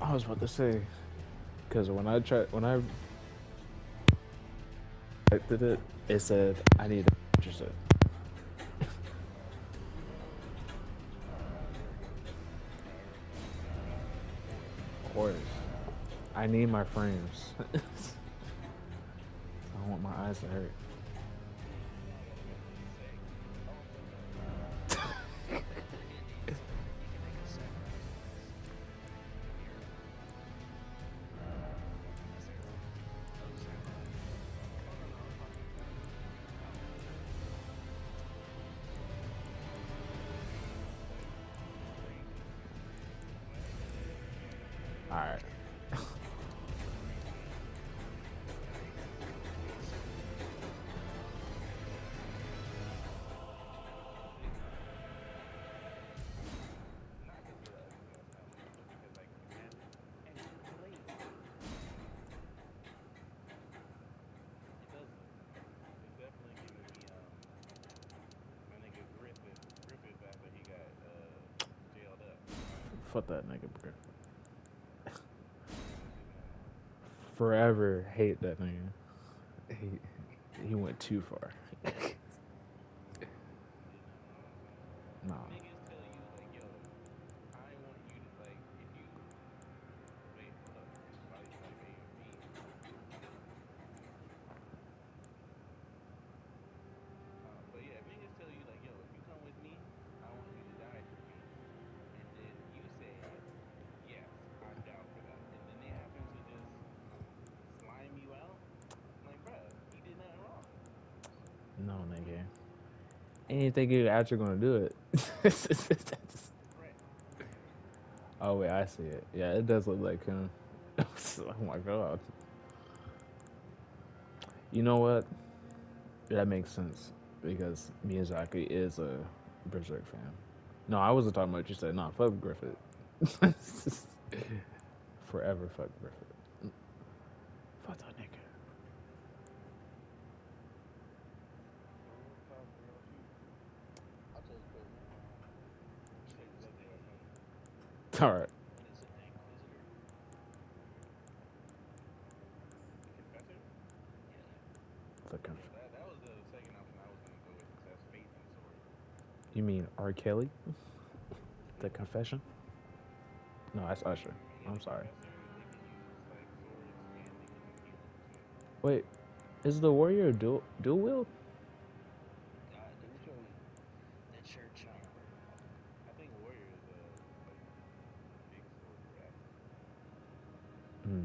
I was about to say, because when I tried, when I did it, it said I need to purchase it. Of course, I need my frames. I want my eyes to hurt. That nigga, bro. Forever hate that nigga. He he went too far. No, nigga. Anything you actually gonna do it. oh wait, I see it. Yeah, it does look like him. oh my god. You know what? That makes sense because Miyazaki is a Berserk fan. No, I wasn't talking about what you said. Nah, fuck Griffith. Forever fuck Griffith. Fuck that nigga. All right. You mean R. Kelly? The confession? No, that's Usher. I'm sorry. Wait, is the warrior dual dual wield? Hmm.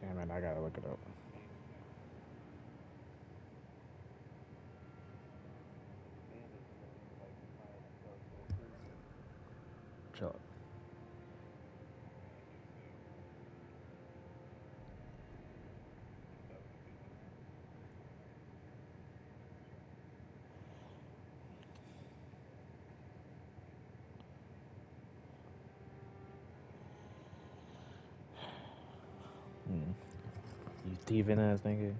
Damn it, I gotta look it up. Out. Hmm. You thieving ass nigga.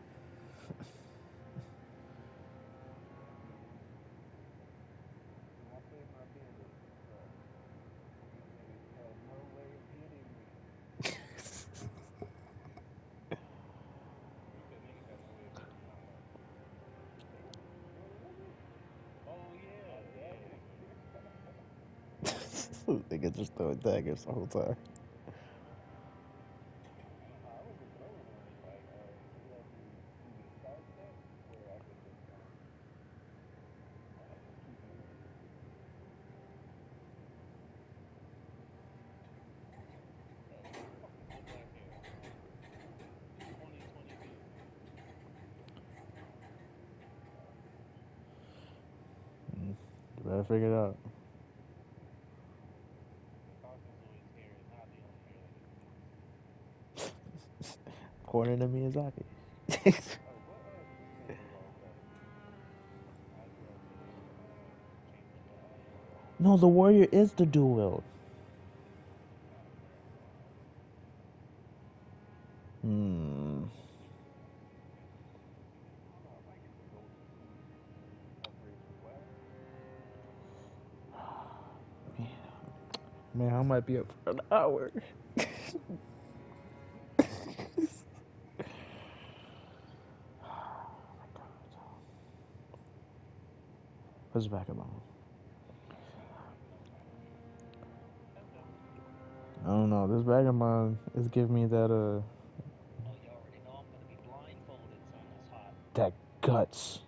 Nigga just throwing daggers the whole time. Mm. Better figure it out. Miyazaki. no, the warrior is the dual. Hmm. Man, I might be up for an hour. What's Vagabond? I don't know. This Vagabond is giving me that uh that guts.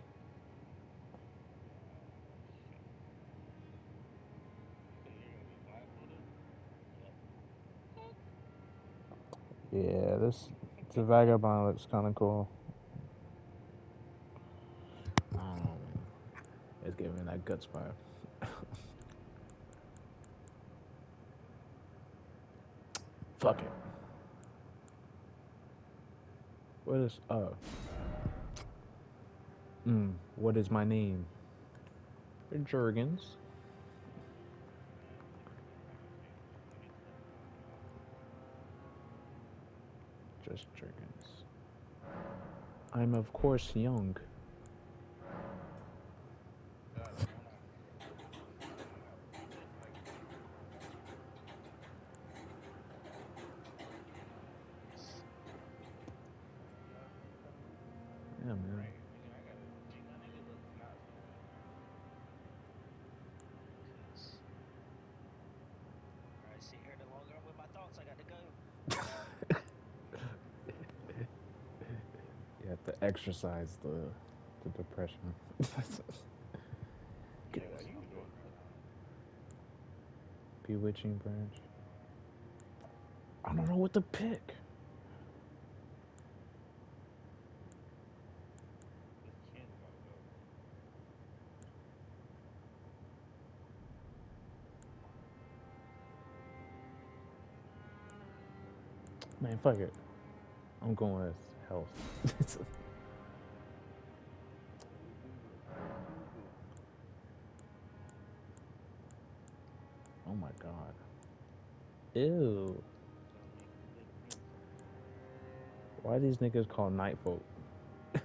Yeah, this the Vagabond looks kind of cool. Um, it's guts vibe. Fuck it. What is oh? Mm, what is my name? Jurgens. Just Jurgens. I'm of course young. Yeah, man. I sit here the longer I'm with my thoughts, I got to go. You have to exercise the the depression. Bewitching branch. I don't know what to pick. Man, fuck it. I'm going with health. oh my god. Ew. Why these niggas called night folk?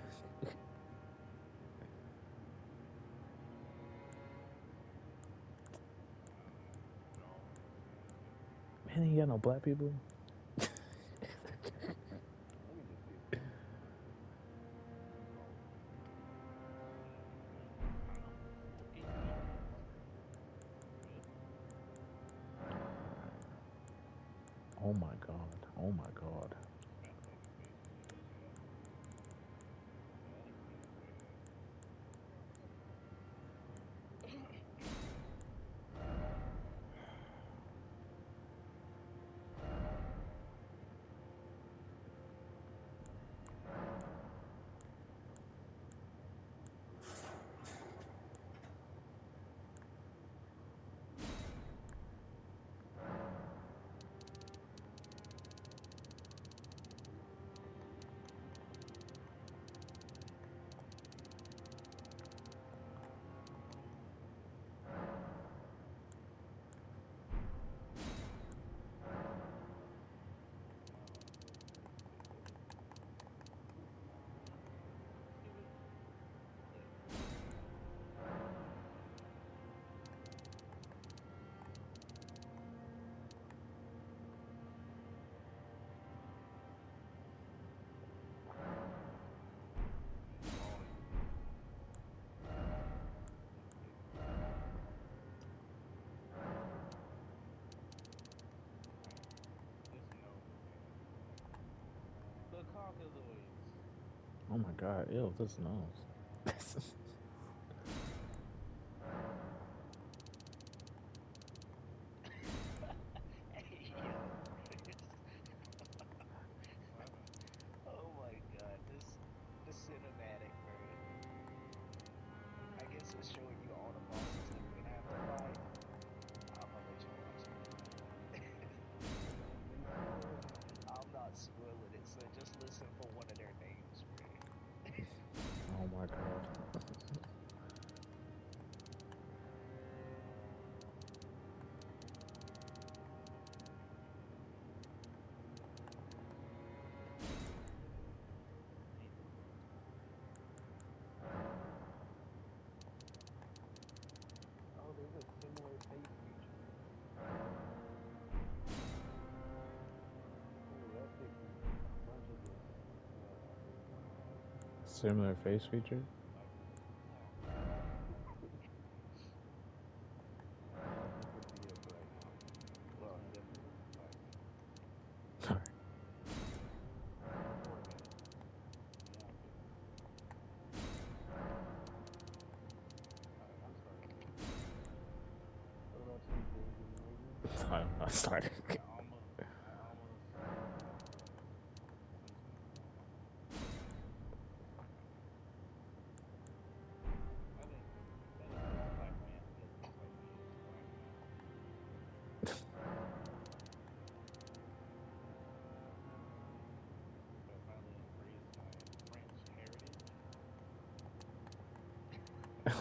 Man, you got no black people? My god. Ew, this nose. similar face feature?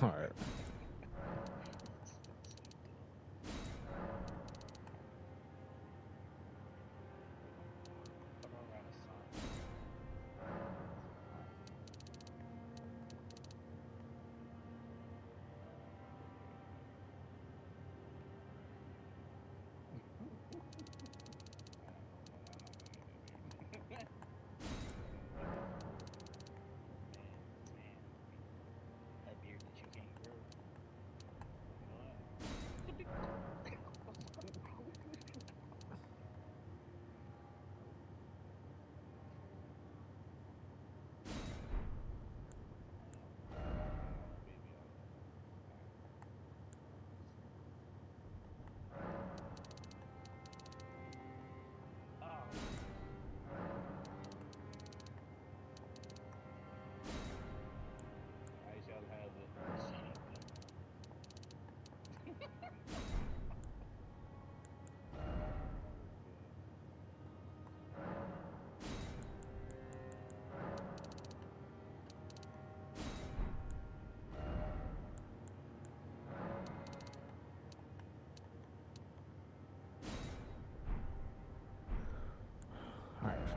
All right.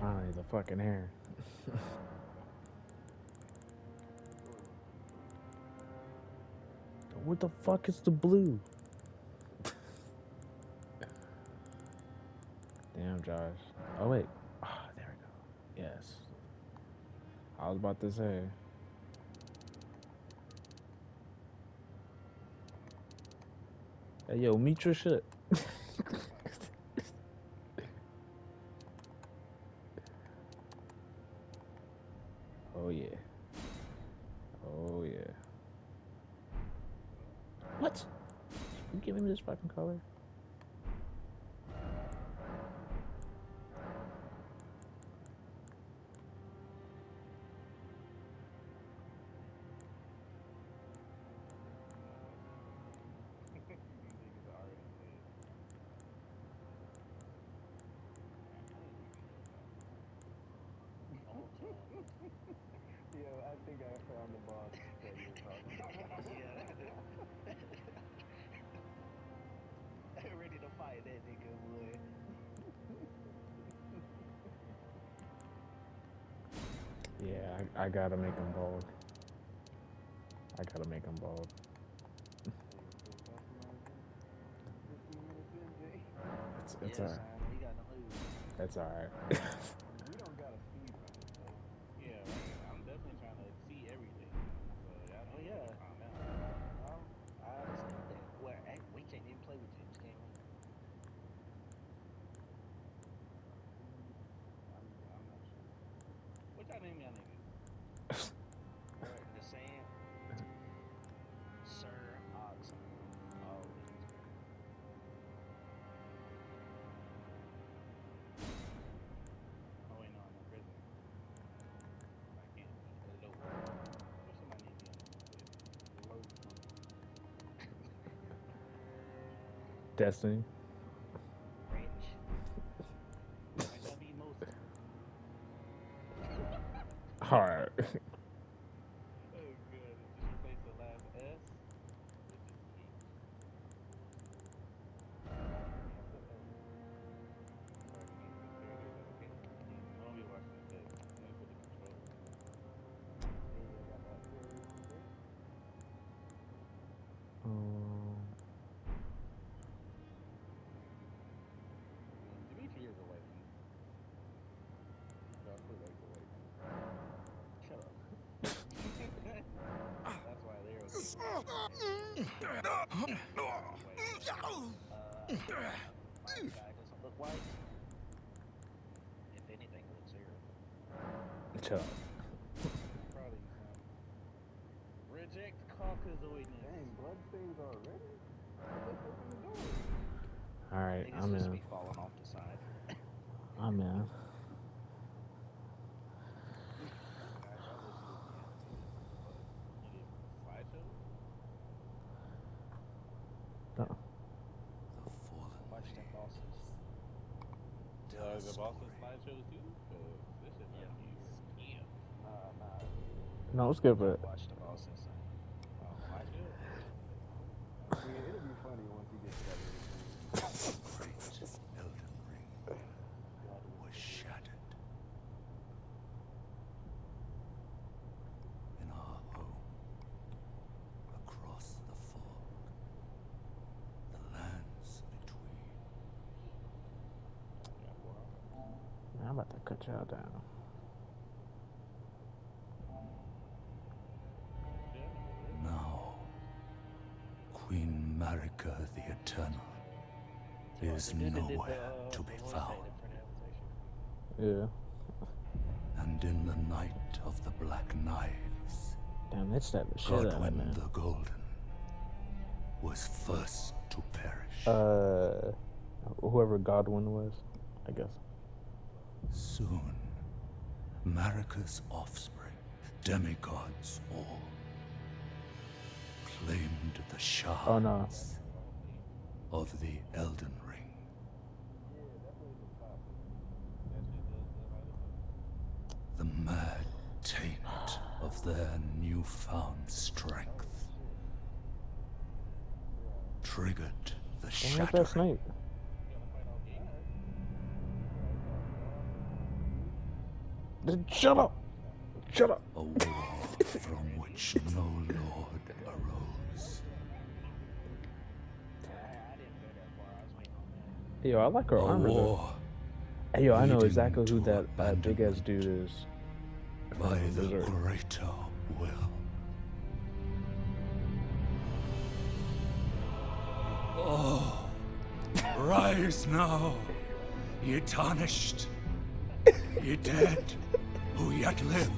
Finally, the fucking hair. what the fuck is the blue? Damn, Josh. Oh, wait. Ah, oh, there we go. Yes. I was about to say. Hey, yo, meet your shit. I gotta make him bald. I gotta make him bald. it's, it's yes. alright. That's alright. Destiny. Alright. Uh, the Boston slideshow too? 'Cause this shit like you. Nah, nah. No, let's skip it. Watch the bosses. Oh, slideshow? I mean, it'll be funny once he gets better. great Elden Ring was shattered. In our home, across the fog, the lands between. Man, I'm about to cut y'all down. Now, Marika the Eternal is nowhere to be found. Yeah. And in the night of the Black Knives, Damn, stabbed the shit out Godwyn man. the Golden was first to perish. Uh, whoever Godwyn was, I guess. Soon, Marika's offspring, demigods all, claimed the shards Oh, no. of the Elden Ring. The mad taint of their newfound strength triggered the shattering Shut up! Shut up! A war from which no lord Yo, I like her armor war Hey, yo, I know exactly who that uh, big ass dude is. by the greater will. Oh, rise now, ye tarnished, ye dead, who yet live.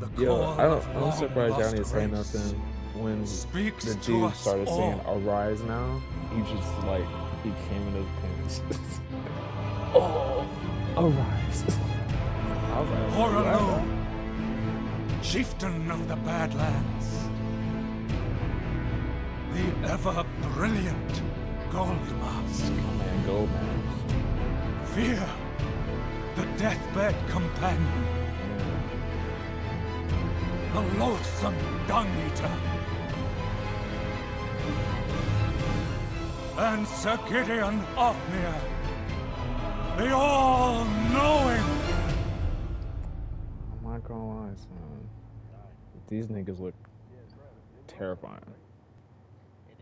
The Yo, I don't, I'm surprised y'all long-lost say nothing when Speaks the dude started saying "Arise now." He just like he came in his pants. oh, arise! I was like, Hoarah Loux, chieftain of the Badlands, the ever brilliant Gold Mask. Oh, man, go man. Fia, the deathbed companion, the loathsome dung eater, and Sir Gideon Ofnir, the all-knowing. I'm not gonna lie, son. These niggas look terrifying. It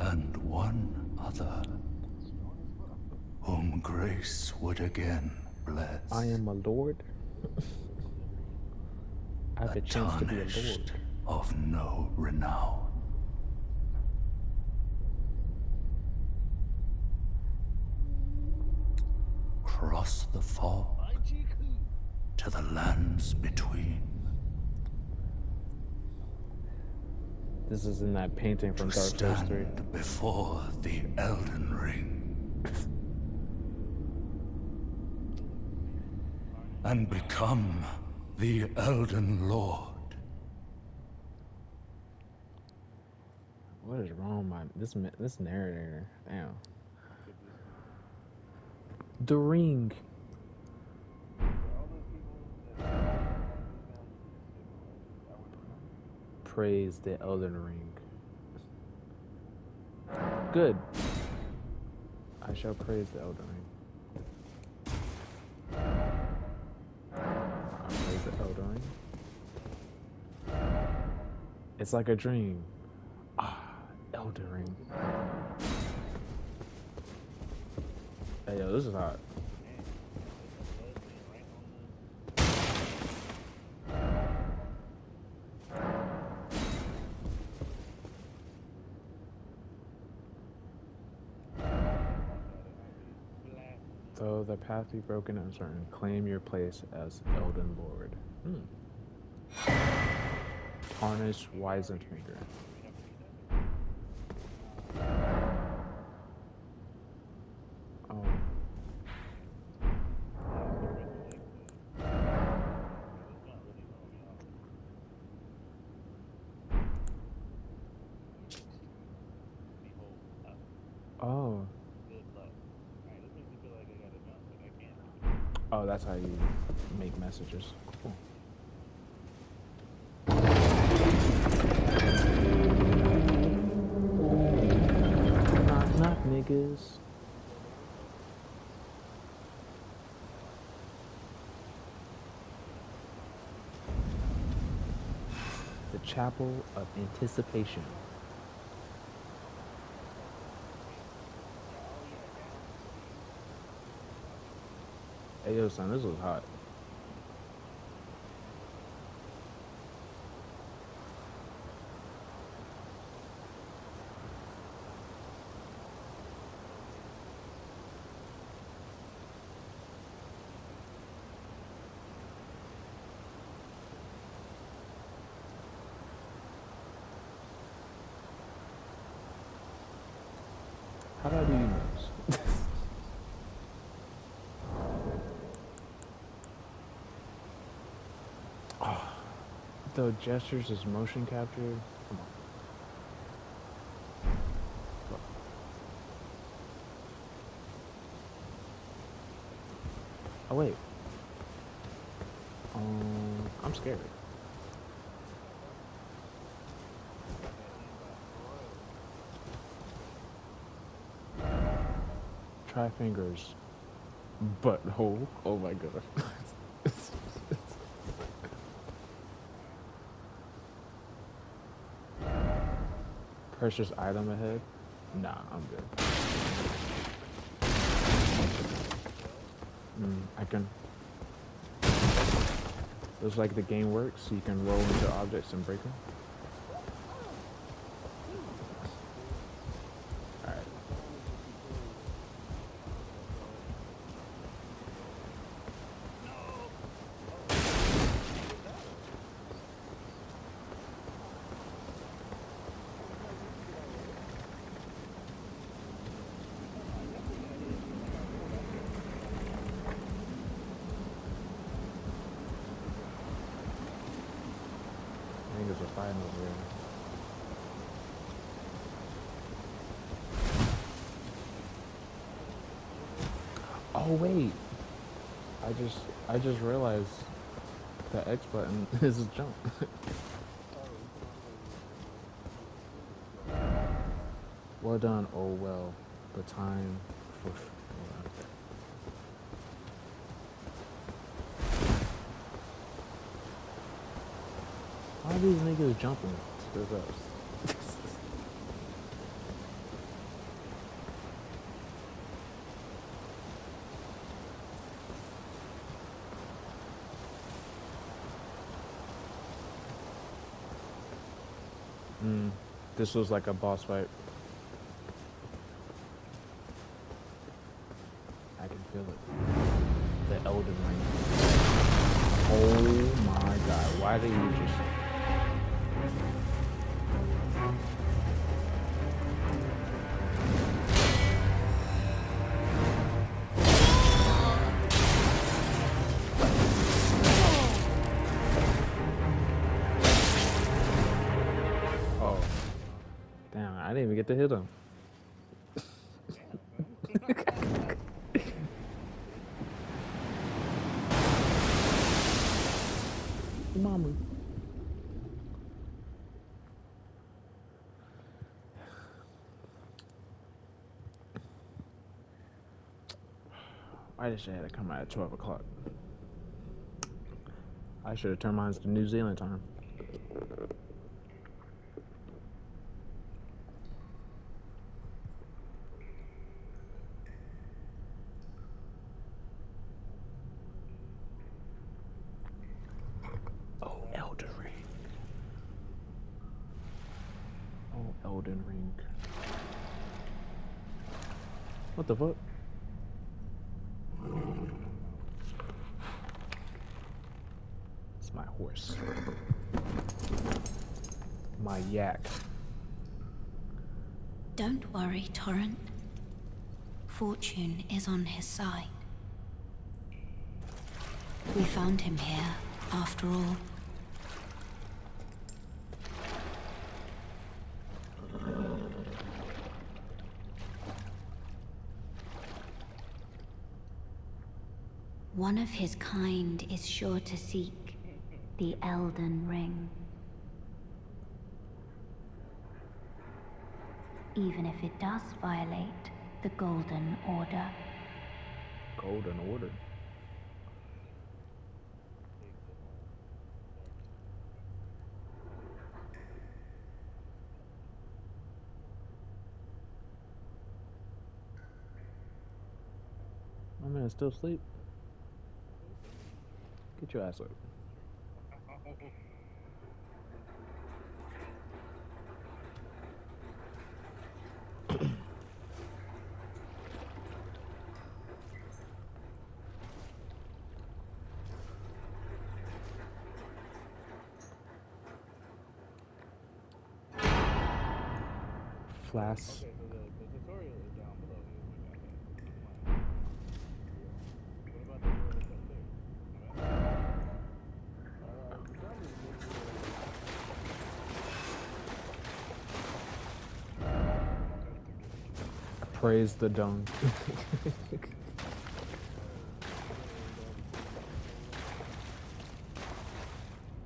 and one other, whom grace would again bless. I am a lord. I have a a chance to be a lord. of no renown. Cross the fog to the lands between. This is in that painting from to Dark Souls 3. stand before the Elden Ring and become the Elden Lord. What is wrong with this this narrator? Damn. The ring. Praise the Elden Ring. Good. I shall praise the Elden Ring. I praise the Elden It's like a dream. Ah, Elden Ring. Hey yo, this is hot. The path be broken and uncertain, claim your place as Elden Lord. Hmm. Tarnish Weisenfinger. That's how you make messages. Cool. Knock, knock, niggas. The Chapel of Anticipation. Yo, son, this was hot. How do I do you moves? oh, though gestures is motion capture. Come on. Oh wait. Um, I'm scared. Try fingers. Butthole. Oh my god. Precious item ahead? Nah, I'm good. Mm, I can. Looks like the game works, you can roll into objects and break them. Alright. I think there's a fight over there. Oh wait. I just realized the X button is a jump. well done, oh well. The time for. Why are these niggas jumping to the us? Mm, this was like a boss fight. I can feel it. The Elden Ring. Oh my god, why do you get to hit him. Mama. Why did she have to come out at 12 o'clock? I should have turned mine to New Zealand time. Elden Ring. What the fuck? It's my horse. My yak. Torrent. Fortune is on his side. We found him here, after all. One of his kind is sure to seek the Elden Ring. Even if it does violate the Golden Order. Golden Order. My man still asleep. Get your ass up. Okay, so the, the tutorial is down below. We got that. What about the door that's up there? Uh, for some reason, Praise the dung.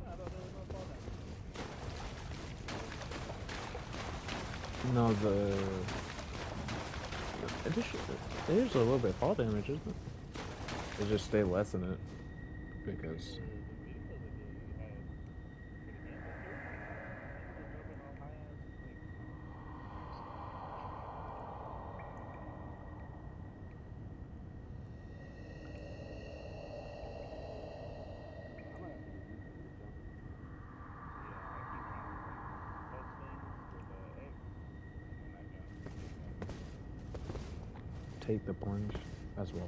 I thought there was no fall down. No, the. It just, there's a little bit fall damage, isn't it? It just stay less than it. Because. The vehicles that they had for the game up there, jumping on high ass cliffs. I might have to get used to this jumping. Take the plunge as well.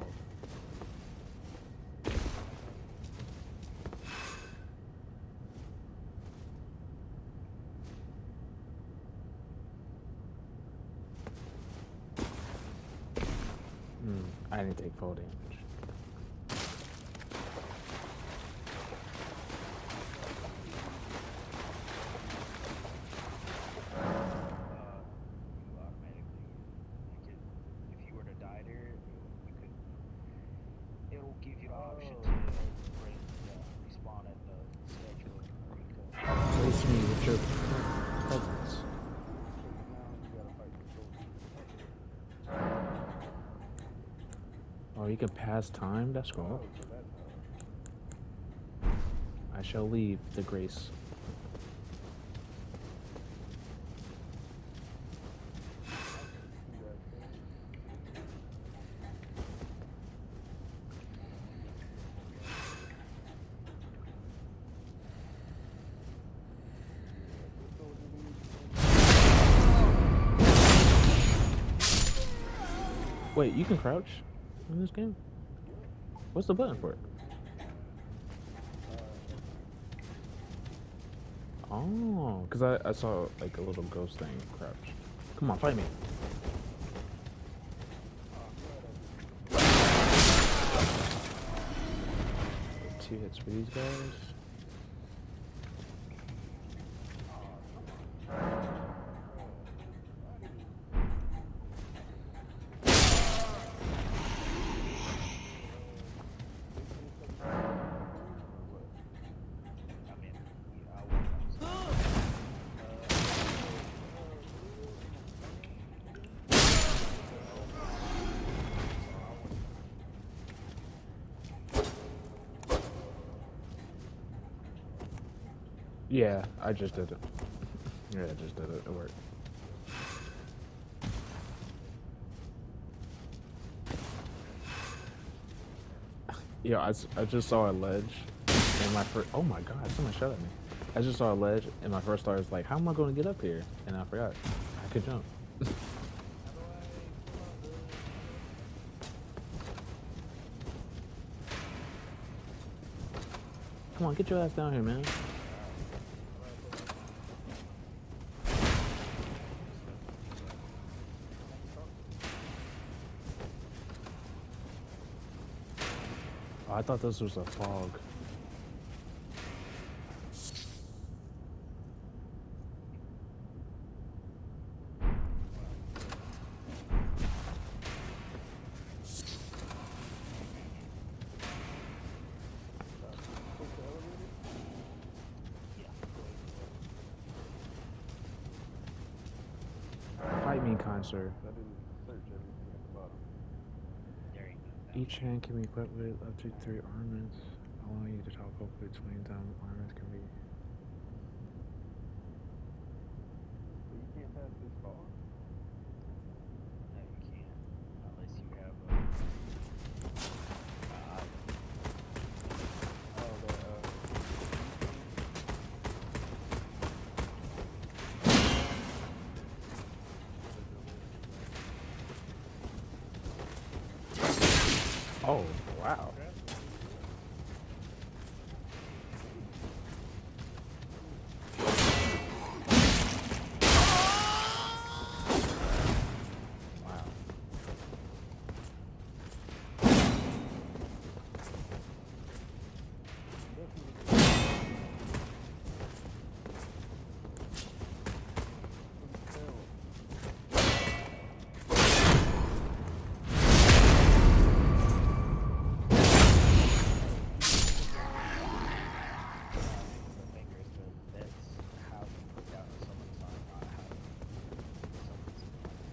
Hmm, I didn't take full damage. You can pass time? That's cool. I shall leave the grace. Wait, you can crouch this game? What's the button for it? Oh, because I, I saw like a little ghost thing crouch. Come on, fight me. Two hits for these guys. Yeah, I just did it. Yeah, I just did it. It worked. Yo, I, I just saw a ledge, and my first, oh my god, someone shot at me. I just saw a ledge, and my first thought was like, how am I going to get up here? And I forgot, I could jump. Come on, get your ass down here, man. thought this was a fog. Fight me, concert. Each hand can be equipped with up to three armaments, allowing you to toggle between them. Armaments can be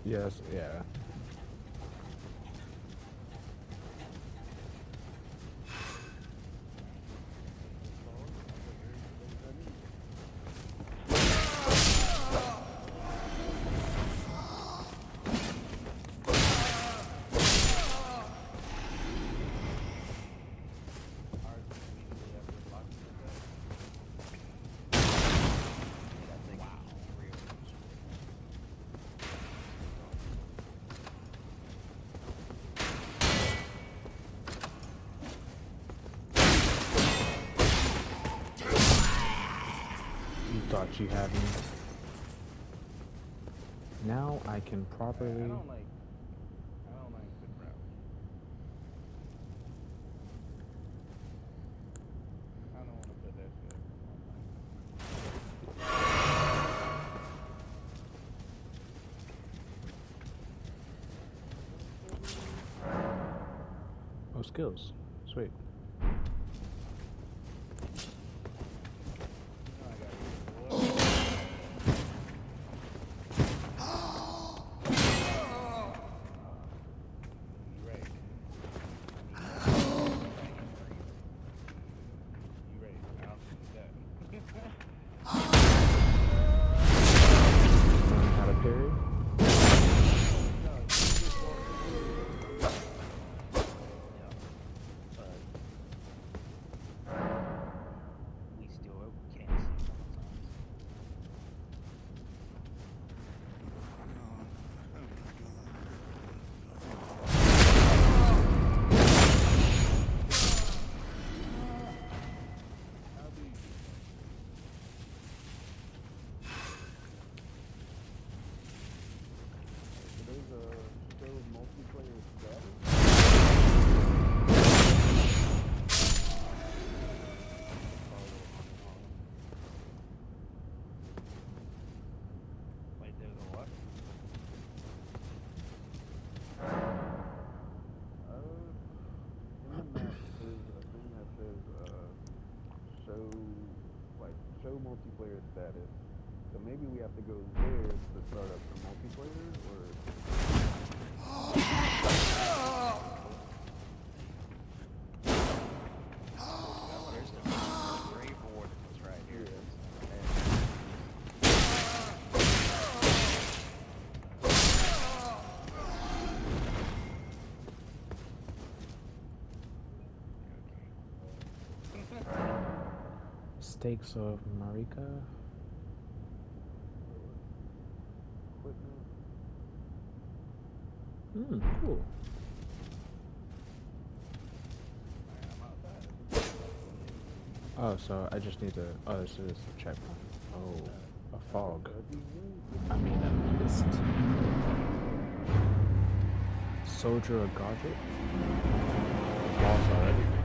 Yes, yeah. thought she had me. Now I can properly... I like, I like oh, skills. Sweet. mistakes of Marika. Hmm, cool. Oh, so I just need to. Oh, this is a checkpoint. Oh, a fog. I mean, a mist. Soldier of Godrick? Already.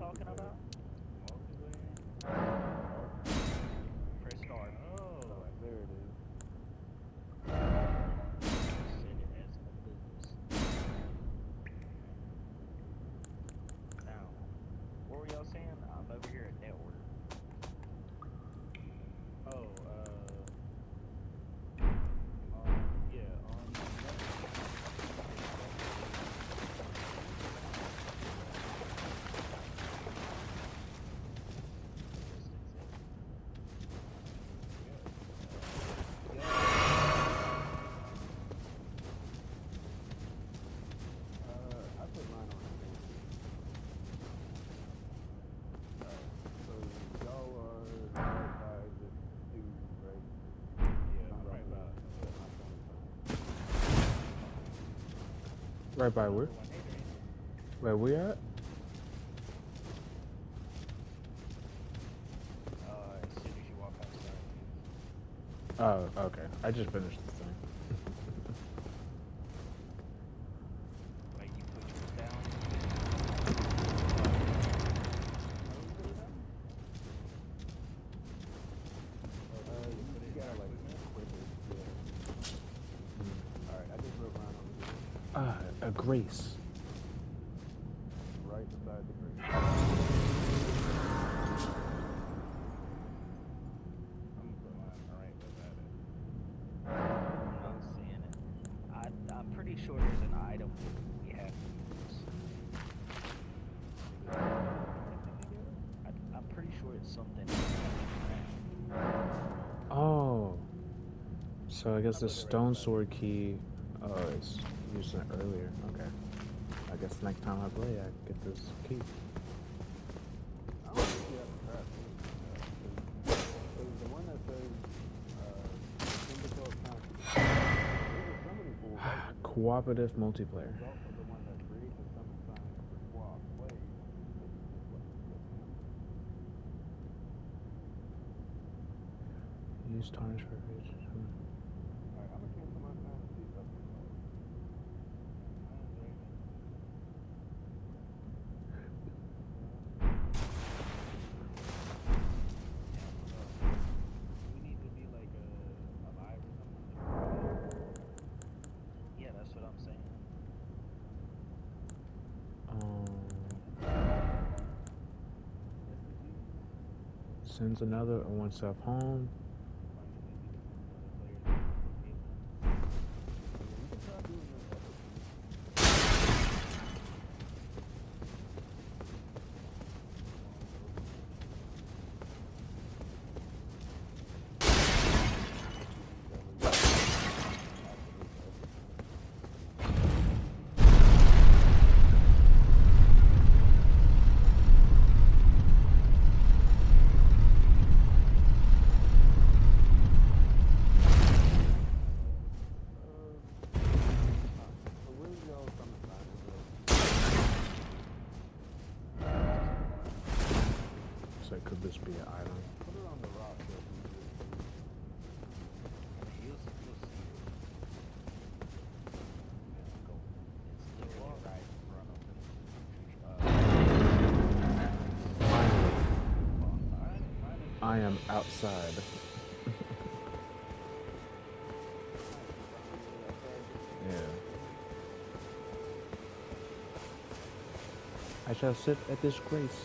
y'all talking. Right by where? Where we at? Oh, okay. I just finished So I guess the stone sword key oh, is used earlier. Okay. I guess next time I play, I get this key. Cooperative multiplayer. Use tarnish for sends another one self home. I am outside. yeah. I shall sit at this grace.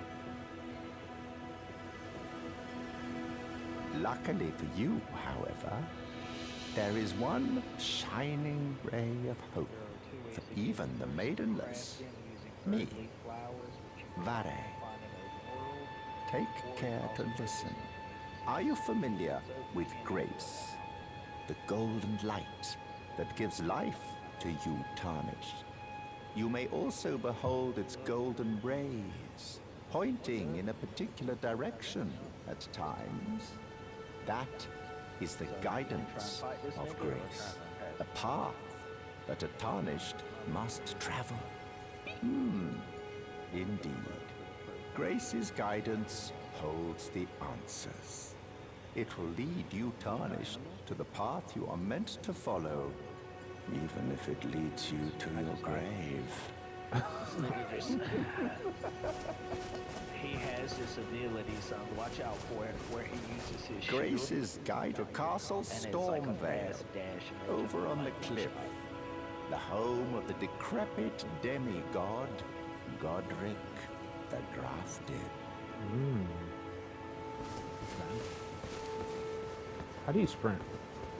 Luckily for you, however, there is one shining ray of hope for even the maidenless. Me, Varré. Take care to listen. Are you familiar with grace? The golden light that gives life to you tarnished. You may also behold its golden rays, pointing in a particular direction at times. That is the guidance of grace, a path that a tarnished must travel. Hmm, indeed. Grace's guidance holds the answers. It will lead you tarnished to the path you are meant to follow, even if it leads you to your grave. He has this ability, son. Watch out for it, where he uses his shield. Grace's guide to Castle and it's like a Stormveil, fast dash over on the cliff, the home of the decrepit demigod, Godrick the Grafted. Mm. How do you sprint?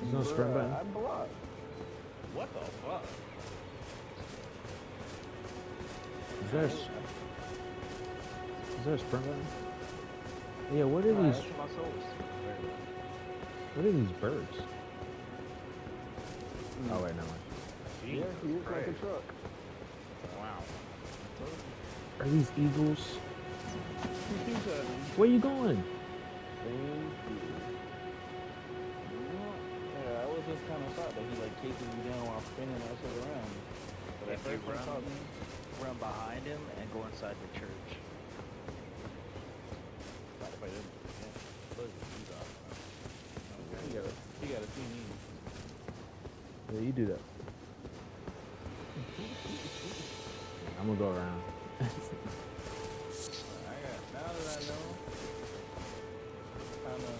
There's no sprint Bruh, button. I blocked. What the fuck? Is there, a, s- is there a sprint button? Yeah, what are these? That's. What are these birds? Oh wait, no. Yeah, he is like a truck. Wow. Are these eagles? He keeps at me. Where you going? Thank you. Yeah, I was just kind of shocked that he like chases you down while spinning that shit around. But at If you first when he run- caught me, Run behind him and go inside the church. Gotta fight him. Yeah. Look. He gotta, he gotta see me. Yeah, you do that. I'm gonna go around. I got, now that I know, kinda,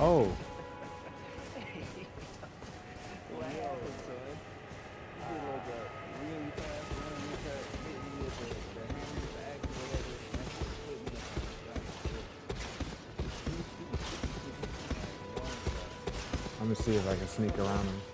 Oh, me see if I can sneak around him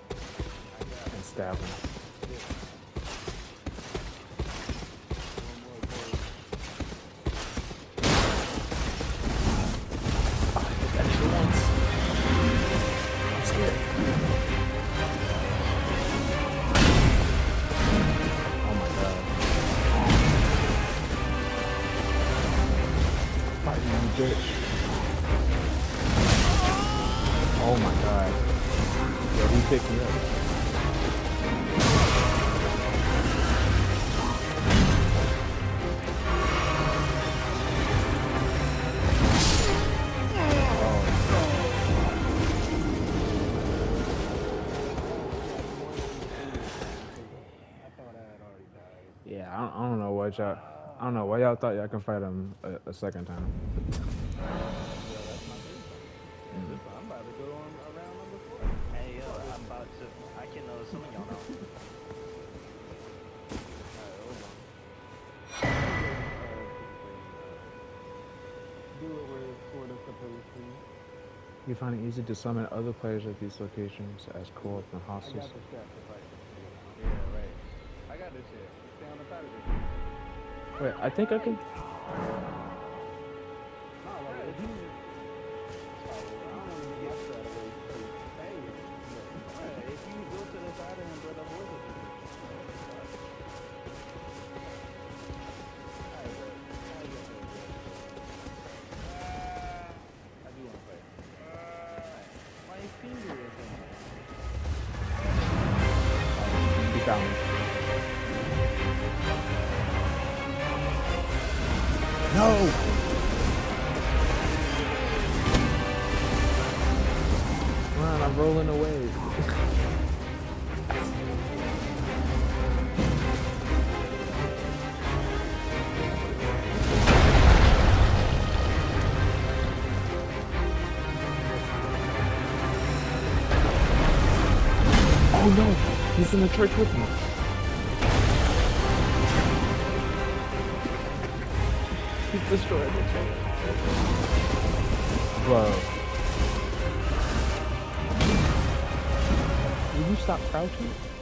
But y'all, I don't know why y'all thought y'all can fight him a, a second time. Yeah, that's. I'm about to go on around number four. Hey, yo, I'm about to. I can summon y'all now. Alright, hold on. Do what we're sort of supposed to. You find it easy to summon other players at these locations as co-op and I got the strap to fight. Yeah, right. I got this shit. Stay on the side of this. Wait, I think I can. If you go to the side of him, brother, oh no! He's in the church with me. He's destroyed the church. Bro. Will you stop crouching?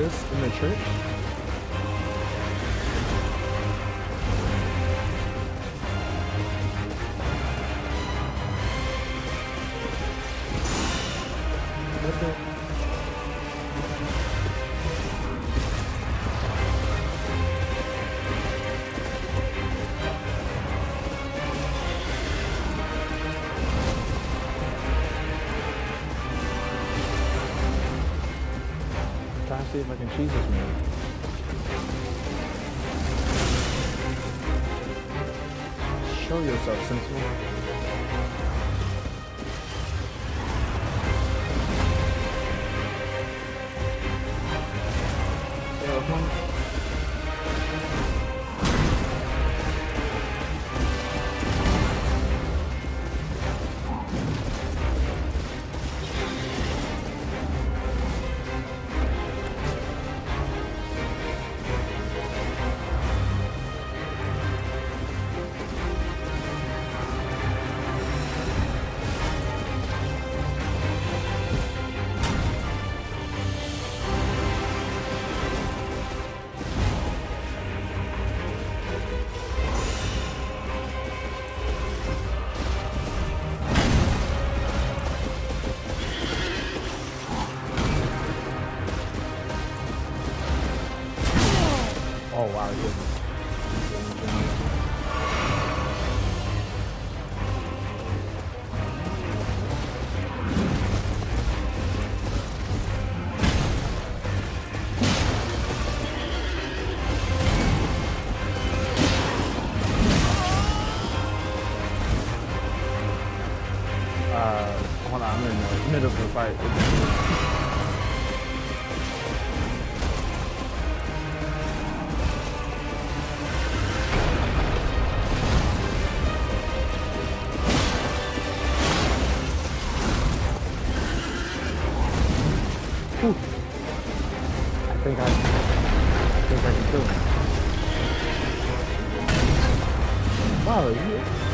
This in the church? Trying to see if I can cheese this man. Show yourself, Sentinel. Wow, you,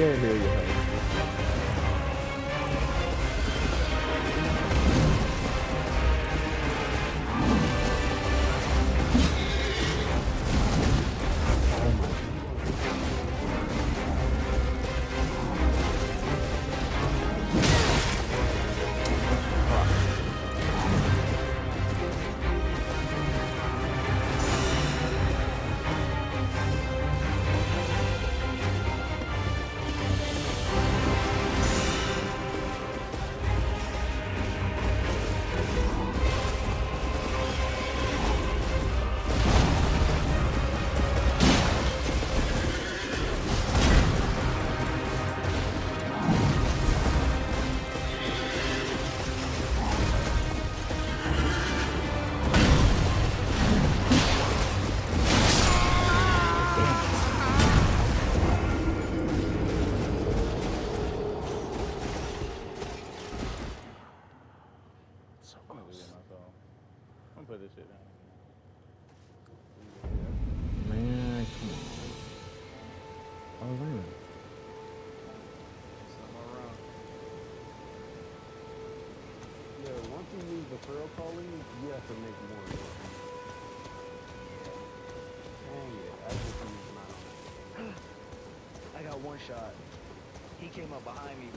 I think shot. He came up behind me,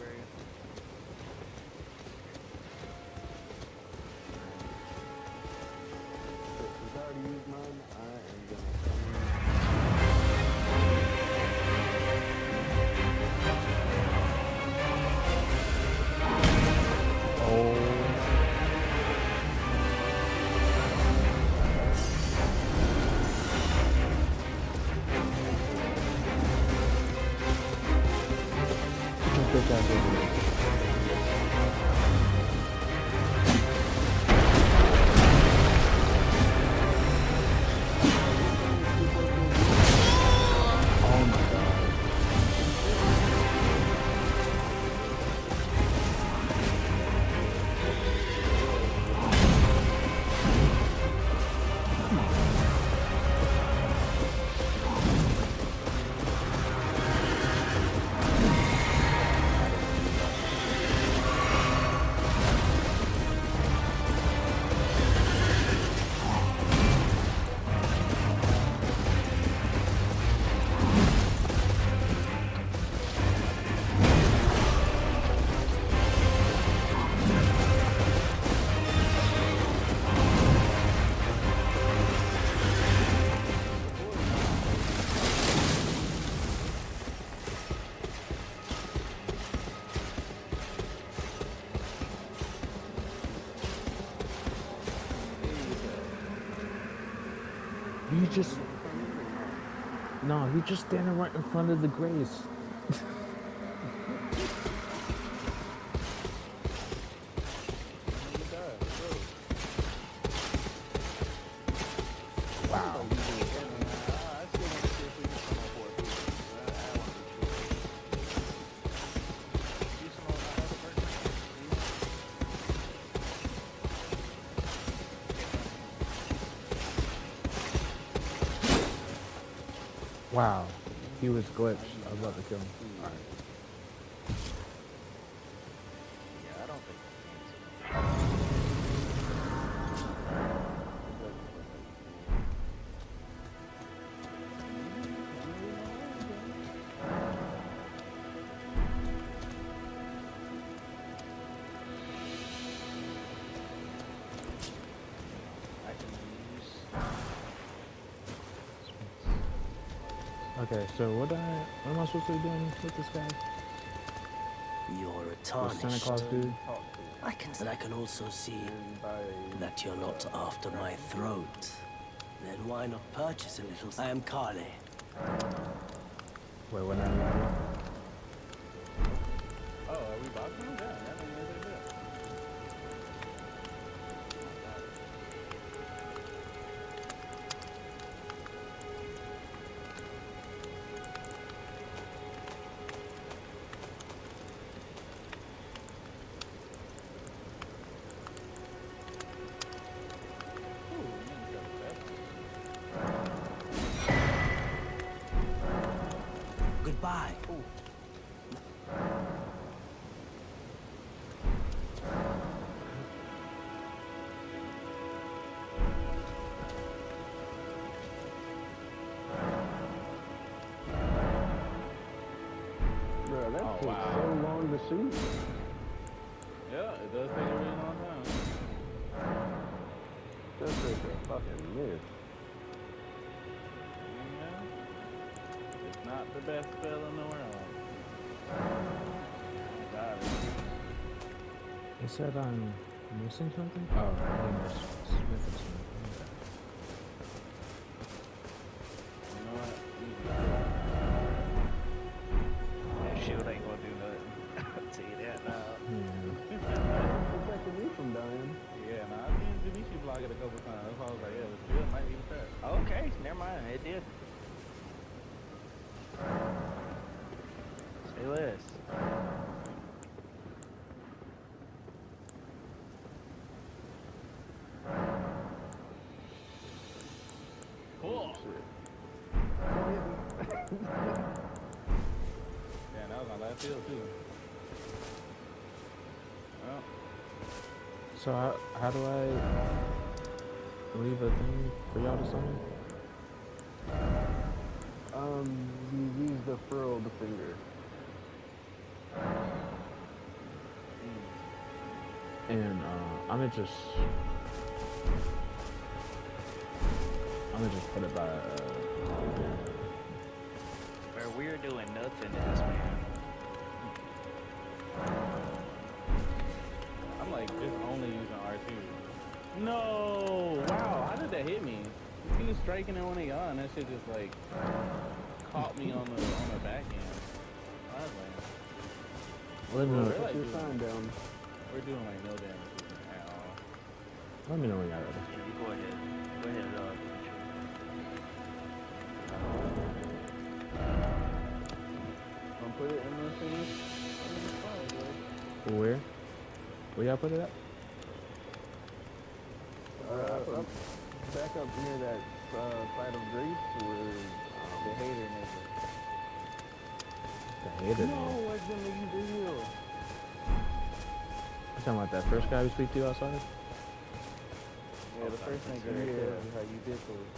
He just standing right in front of the grace. He was glitched. I was about to kill him. So what I what am I supposed to be doing with this guy? You're a This Santa tarnished. Claus dude? I can, and I can also see that you're not after my throat. Then why not purchase a little? I am Kalé. Wait, what am I Oh, are we boxing? Yeah, that Oh, wow. so long to shoot. Yeah, it does take a really long time. That's just a fucking miss. Yeah. Mm-hmm. It's not the best spell in the world. Got it. It said I'm missing something? Oh, I think was my last shield too. Well, So how, how do I leave a thing for y'all to summon? Um, you use the furled finger. And uh, I'm gonna just I'm gonna just put it by. Uh, Where we're doing nothing to this man. I'm like just only using R2. No! Wow, how did that hit me? He was striking it when he got, and that shit just like caught me on the on the back end. I was like, let me know. We're Put like your doing- sign down. we're doing like no damage to it at all. Let me know when you're ready. Yeah, you go ahead. Go ahead, uh, Don't put it in the thing. Where? Where y'all put it at? Uh, up, back up near that uh, side of grace where um, The hater nigga. The hater No, man. I didn't make you the heal. You talking about that first guy we speak to outside? Yeah, the first thing Yeah. right there is how you did those.